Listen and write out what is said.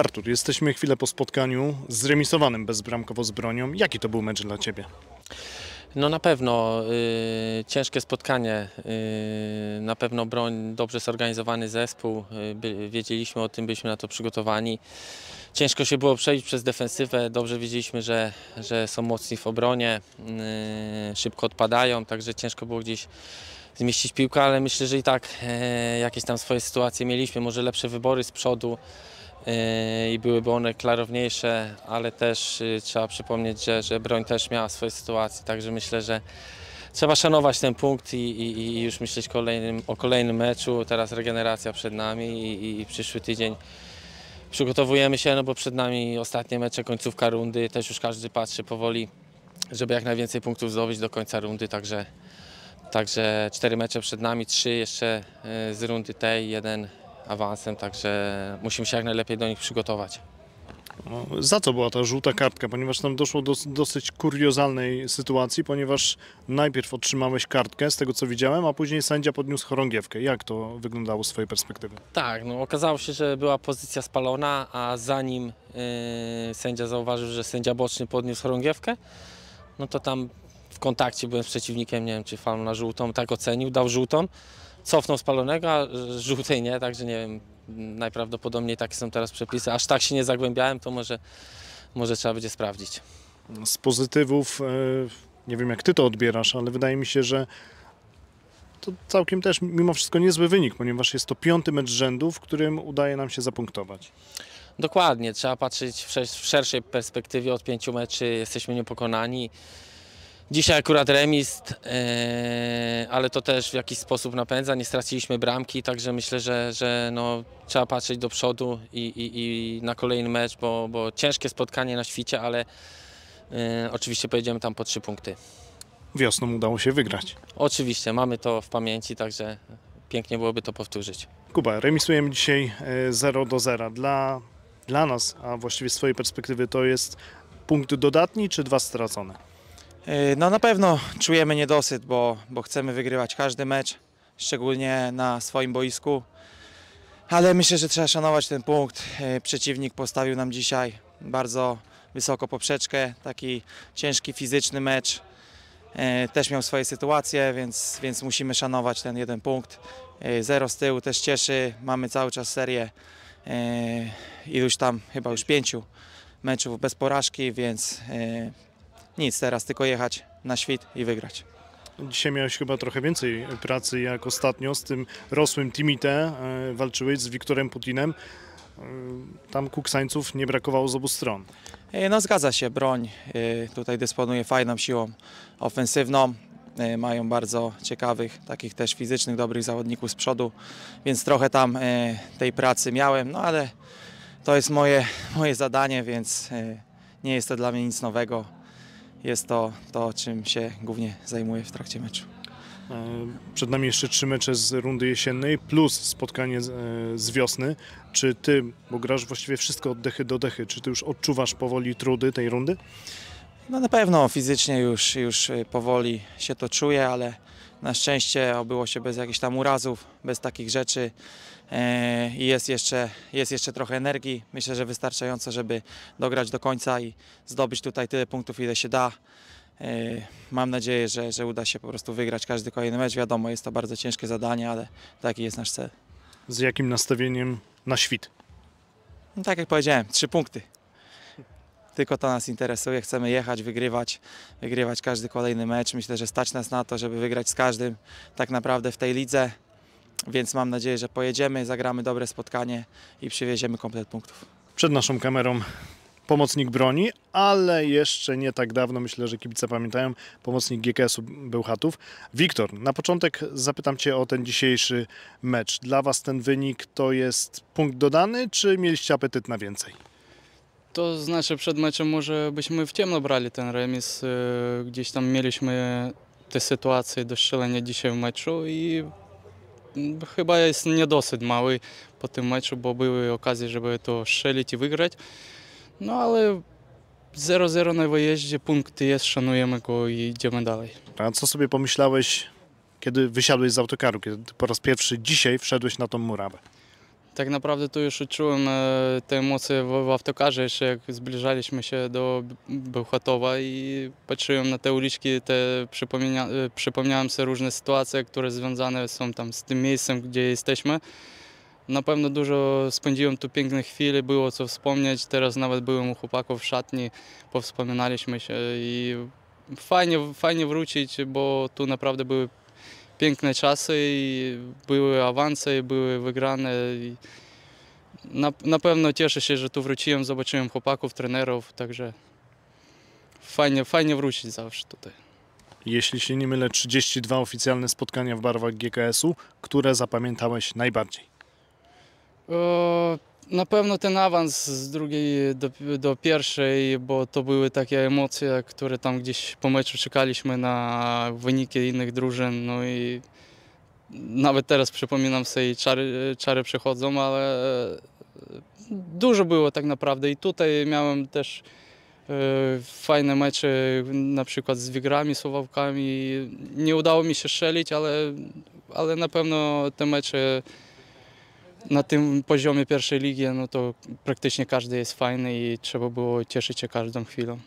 Artur, jesteśmy chwilę po spotkaniu zremisowanym bezbramkowo z bronią. Jaki to był mecz dla Ciebie? No na pewno y, ciężkie spotkanie, y, na pewno broń, dobrze zorganizowany zespół, y, wiedzieliśmy o tym, byliśmy na to przygotowani. Ciężko się było przejść przez defensywę, dobrze wiedzieliśmy, że, że są mocni w obronie, y, szybko odpadają, także ciężko było gdzieś zmieścić piłkę, ale myślę, że i tak e, jakieś tam swoje sytuacje mieliśmy, może lepsze wybory z przodu i byłyby one klarowniejsze, ale też e, trzeba przypomnieć, że, że broń też miała swoje sytuacje, także myślę, że trzeba szanować ten punkt i, i, i już myśleć kolejnym, o kolejnym meczu. Teraz regeneracja przed nami i, i przyszły tydzień. Przygotowujemy się, no bo przed nami ostatnie mecze, końcówka rundy, też już każdy patrzy powoli, żeby jak najwięcej punktów zdobyć do końca rundy, także Także cztery mecze przed nami, trzy jeszcze e, z rundy tej, jeden awansem, także musimy się jak najlepiej do nich przygotować. No, za co była ta żółta kartka? Ponieważ tam doszło do dosyć kuriozalnej sytuacji, ponieważ najpierw otrzymałeś kartkę, z tego co widziałem, a później sędzia podniósł chorągiewkę. Jak to wyglądało z Twojej perspektywy? Tak, no okazało się, że była pozycja spalona, a zanim yy, sędzia zauważył, że sędzia boczny podniósł chorągiewkę, no to tam w kontakcie byłem z przeciwnikiem, nie wiem czy falą na żółtą, tak ocenił, dał żółtą, cofnął spalonego, a żółtej nie, także nie wiem, najprawdopodobniej takie są teraz przepisy. Aż tak się nie zagłębiałem, to może, może trzeba będzie sprawdzić. Z pozytywów, e, nie wiem jak Ty to odbierasz, ale wydaje mi się, że to całkiem też mimo wszystko niezły wynik, ponieważ jest to piąty mecz rzędu, w którym udaje nam się zapunktować. Dokładnie, trzeba patrzeć w szerszej perspektywie od pięciu meczy, jesteśmy niepokonani. Dzisiaj akurat remis, e, ale to też w jakiś sposób napędza. Nie straciliśmy bramki, także myślę, że, że no, trzeba patrzeć do przodu i, i, i na kolejny mecz, bo, bo, ciężkie spotkanie na świcie, ale e, oczywiście pojedziemy tam po trzy punkty. Wiosną udało się wygrać. Oczywiście, mamy to w pamięci, także pięknie byłoby to powtórzyć. Kuba, remisujemy dzisiaj 0 do 0. Dla, dla nas, a właściwie z swojej perspektywy, to jest punkt dodatni czy dwa stracone? E, no na pewno czujemy niedosyt, bo, bo chcemy wygrywać każdy mecz, szczególnie na swoim boisku. Ale myślę, że trzeba szanować ten punkt. E, przeciwnik postawił nam dzisiaj bardzo wysoko poprzeczkę, taki ciężki fizyczny mecz. E, też miał swoje sytuacje, więc, więc musimy szanować ten jeden punkt. Zero z tyłu też cieszy, mamy cały czas serię iluś tam chyba już pięciu meczów bez porażki, więc nic, teraz tylko jechać na świt i wygrać. Dzisiaj miałeś chyba trochę więcej pracy jak ostatnio z tym rosłym Timite. E, walczyłeś z Wiktorem Putinem. E, tam kuksańców nie brakowało z obu stron. E, no zgadza się, broń tutaj dysponuje fajną siłą ofensywną. Mają bardzo ciekawych, takich też fizycznych, dobrych zawodników z przodu, więc trochę tam tej pracy miałem, no ale to jest moje, moje zadanie, więc nie jest to dla mnie nic nowego jest to to, czym się głównie zajmuję w trakcie meczu. E, przed nami jeszcze trzy mecze z rundy jesiennej, plus spotkanie z e, wiosny. Czy ty, bo grasz właściwie wszystko od dechy do dechy, czy ty już odczuwasz powoli trudy tej rundy? No na pewno fizycznie już, już e, powoli się to czuję, ale na szczęście obyło się bez jakichś tam urazów, bez takich rzeczy i jest jeszcze, jest jeszcze trochę energii. Myślę, że wystarczająco, żeby dograć do końca i zdobyć tutaj tyle punktów, ile się da. Mam nadzieję, że, że uda się po prostu wygrać każdy kolejny mecz. Wiadomo, jest to bardzo ciężkie zadanie, ale taki jest nasz cel. Z jakim nastawieniem na świt? No, tak jak powiedziałem, trzy punkty. Tylko to nas interesuje. Chcemy jechać, wygrywać, wygrywać każdy kolejny mecz. Myślę, że stać nas na to, żeby wygrać z każdym tak naprawdę w tej lidze. Więc mam nadzieję, że pojedziemy, zagramy dobre spotkanie i przywieziemy komplet punktów. Przed naszą kamerą pomocnik broni, ale jeszcze nie tak dawno, myślę, że kibice pamiętają, pomocnik GKS-u Bełchatów. Wiktor, na początek zapytam Cię o ten dzisiejszy mecz. Dla Was ten wynik to jest punkt dodany, czy mieliście apetyt na więcej? To znaczy przed meczem może byśmy w ciemno brali ten remis. E, gdzieś tam mieliśmy te sytuacje do strzelenia dzisiaj w meczu i chyba jest niedosyt mały po tym meczu, bo były okazje, żeby to strzelić i wygrać. No ale 0-0 na wyjeździe, punkt jest, szanujemy go i idziemy dalej. A co sobie pomyślałeś, kiedy wysiadłeś z autokaru, kiedy po raz pierwszy dzisiaj wszedłeś na tą murawę? Tak naprawdę tu już odczułem e, te emocje w, autokarze, jeszcze jak zbliżaliśmy się do Bełchatowa i patrzyłem na te uliczki, te przypomnienia, e, przypomniałem sobie różne sytuacje, które związane są tam z tym miejscem, gdzie jesteśmy. Na pewno dużo spędziłem tu pięknych chwil, było co wspomnieć. Teraz nawet byłem u chłopaków w szatni, powspominaliśmy się i fajnie, fajnie wrócić, bo tu naprawdę były piękne czasy i były awanse, i były wygrane. I na, na pewno cieszę się, że tu wróciłem, zobaczyłem chłopaków, trenerów, także fajnie, fajnie wrócić zawsze tutaj. Jeśli się nie mylę, 32 oficjalne spotkania w barwach GKS-u, które zapamiętałeś najbardziej. O, na pewno ten awans z drugiej do, do pierwszej, bo to były takie emocje, które tam gdzieś po meczu czekaliśmy na wyniki innych drużyn. No i nawet teraz przypominam sobie czary, czary ale dużo było tak naprawdę. I tutaj miałem też e, fajne mecze, na przykład z Wigrami, Słowakami. Nie udało mi się strzelić, ale, ale na pewno te mecze na tym poziomie pierwszej ligi, no to praktycznie każdy jest fajny i trzeba było cieszyć się każdą chwilą.